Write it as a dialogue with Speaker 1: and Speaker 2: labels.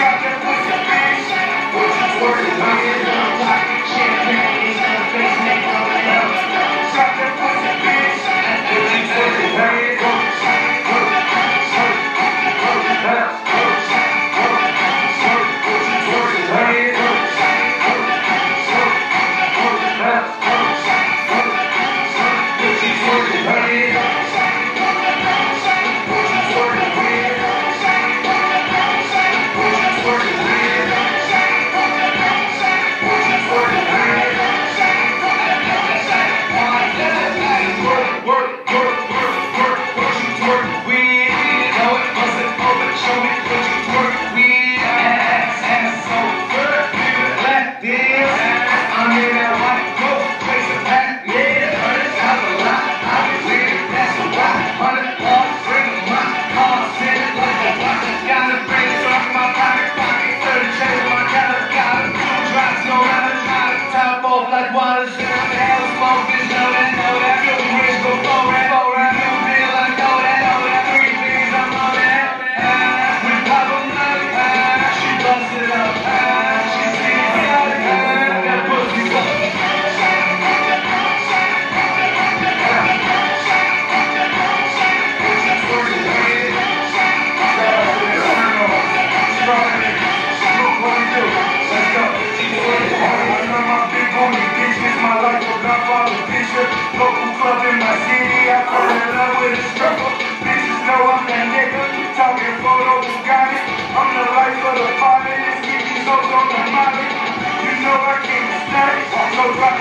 Speaker 1: Drop that pussy, bitch. What you twerking, bitch? You know I can't stay. I'm so